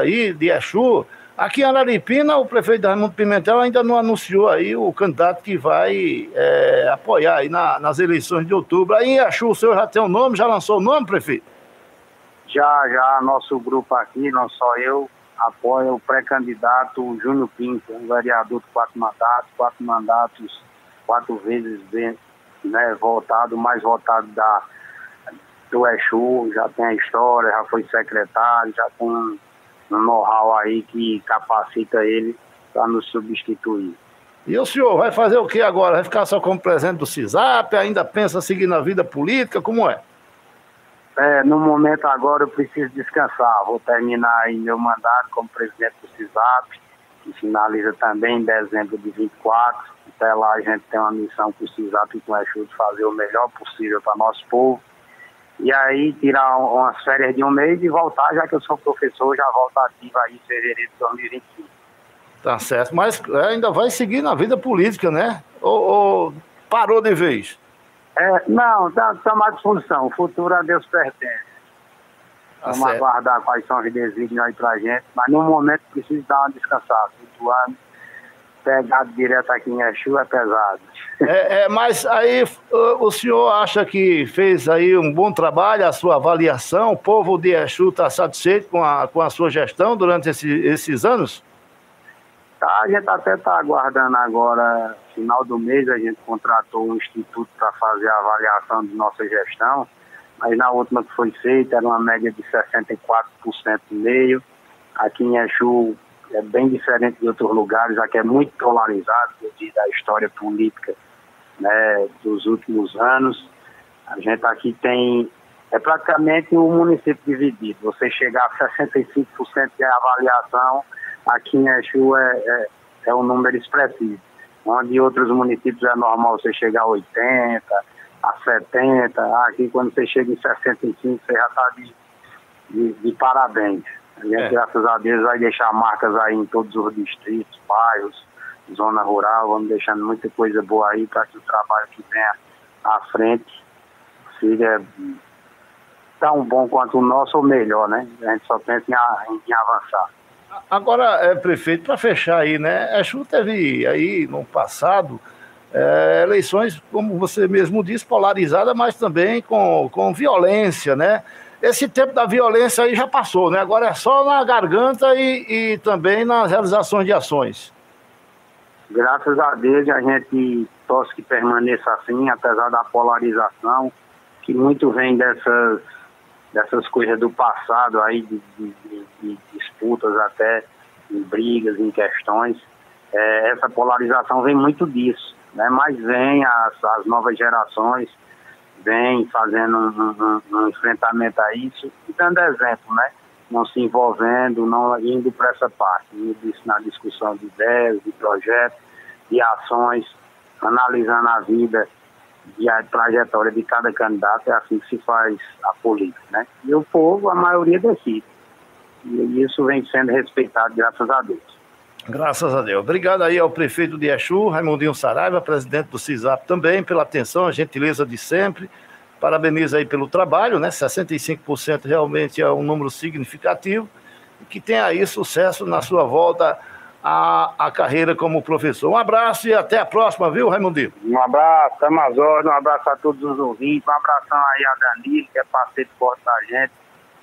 aí de Exu. Aqui em Araripina, o prefeito Raimundo Pimentel ainda não anunciou aí o candidato que vai é, apoiar aí na, nas eleições de outubro. Aí em Exu, o senhor já tem o um nome, já lançou o nome, prefeito? Já, já, nosso grupo aqui, não só eu, apoia o pré-candidato Júnior Pinto, um vereador de quatro mandatos, quatro mandatos, quatro vezes bem, né, votado, mais votado da, do Exu, já tem a história, já foi secretário, já tem um, know-how aí que capacita ele para nos substituir. E o senhor vai fazer o que agora? Vai ficar só como presidente do CISAP? Ainda pensa seguir na vida política? Como é? É, no momento agora eu preciso descansar. Vou terminar aí meu mandato como presidente do CISAP, que finaliza também em dezembro de 24. Até lá a gente tem uma missão com o CISAP e com o Exu de fazer o melhor possível para nosso povo. E aí tirar umas férias de um mês e voltar, já que eu sou professor, já volto ativo aí em fevereiro de 2025. Tá certo, mas ainda vai seguir na vida política, né? Ou, ou parou de vez? É, não, estamos tá, tá à disposição. O futuro a Deus pertence. Tá Vamos certo. aguardar quais são os desígnios aí pra gente. Mas no momento preciso dar uma descansada. Ano pegado direto aqui em Exu é pesado. É, é, mas aí o senhor acha que fez aí um bom trabalho, a sua avaliação? O povo de Exu está satisfeito com a, com a sua gestão durante esse, esses anos? Tá, a gente até está aguardando agora, final do mês, a gente contratou um instituto para fazer a avaliação de nossa gestão, mas na última que foi feita era uma média de 64% e meio. Aqui em Exu é bem diferente de outros lugares, aqui é muito polarizado devido à história política né, dos últimos anos. A gente aqui tem, é praticamente um município dividido. Você chegar a 65% de avaliação aqui em Exu é, é, é um número expressivo. Onde em outros municípios é normal você chegar a 80, a 70, aqui quando você chega em 65 você já está de, de, de, parabéns. A gente, é. graças a Deus, vai deixar marcas aí em todos os distritos, bairros, zona rural, vamos deixando muita coisa boa aí para que o trabalho que venha à frente seja tão bom quanto o nosso ou melhor, né? A gente só pensa em, em avançar. Agora, é, prefeito, para fechar aí, né? A Chu teve aí no passado é, eleições, como você mesmo disse, polarizada, mas também com, com violência, né? Esse tempo da violência aí já passou, né? Agora é só na garganta e, e também nas realizações de ações. Graças a Deus a gente torce que permaneça assim, apesar da polarização, que muito vem dessas dessas coisas do passado aí, de, de, de, disputas até, em brigas, em questões. É, essa polarização vem muito disso, né? mas vem as, as novas gerações, vem fazendo um, um, um, enfrentamento a isso e dando exemplo, né? Não se envolvendo, não indo para essa parte, indo na discussão de ideias, de projetos, de ações, analisando a vida e a trajetória de cada candidato, é assim que se faz a política, né? E o povo, a maioria decide. E isso vem sendo respeitado, graças a Deus. Graças a Deus. Obrigado aí ao prefeito de Exu, Raimundinho Saraiva, presidente do CISAP também, pela atenção, a gentileza de sempre. Parabenizo aí pelo trabalho, né? 65% realmente é um número significativo. Que tenha aí sucesso na sua volta a, a carreira como professor. Um abraço e até a próxima, viu, Raimundinho? Um abraço, Amazônia, um abraço a todos os ouvintes, um abração aí a Danilo, que é parceiro forte da gente.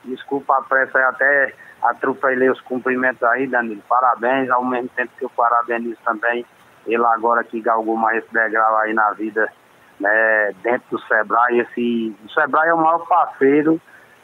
Desculpa a pressa aí, até atropelei os cumprimentos aí, Danilo. Parabéns, ao mesmo tempo que eu parabenizo também ele agora que galgou mais esse degrau aí na vida, né, dentro do Sebrae. Esse, o Sebrae é o maior parceiro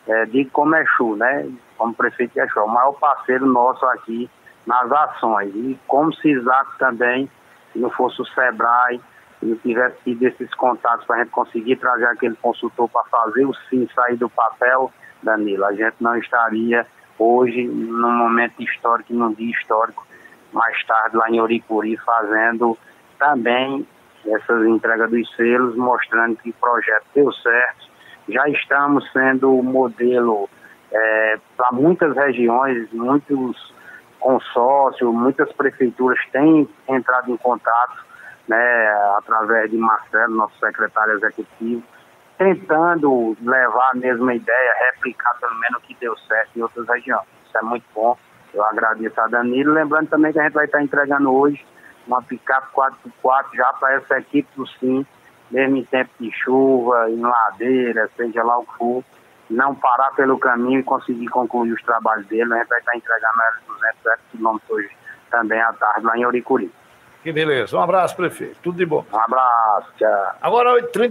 é, de Comexu, né, como prefeito de Exu, é o maior parceiro nosso aqui nas ações. E como CISAC também, se não fosse o SEBRAE, se não tivesse tido esses contatos para a gente conseguir trazer aquele consultor para fazer o sim sair do papel, Danilo, a gente não estaria hoje num momento histórico, num dia histórico, mais tarde lá em Oricuri, fazendo também essas entregas dos selos, mostrando que o projeto deu certo. Já estamos sendo modelo é, para muitas regiões, muitos consórcio, muitas prefeituras têm entrado em contato, né, através de Marcelo, nosso secretário executivo, tentando levar a mesma ideia, replicar pelo menos o que deu certo em outras regiões. Isso é muito bom. Eu agradeço a Danilo. Lembrando também que a gente vai estar entregando hoje uma picape 4x4 já para essa equipe do Sim, mesmo em tempo de chuva, em ladeira, seja lá o que for, não parar pelo caminho e conseguir concluir os trabalhos dele. A gente vai estar entregando elas 207 quilômetros hoje também à tarde lá em Oricuri. Que beleza. Um abraço, prefeito. Tudo de bom. Um abraço. Tchau. Agora, 8h30.